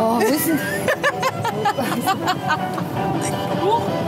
Oh, wissen.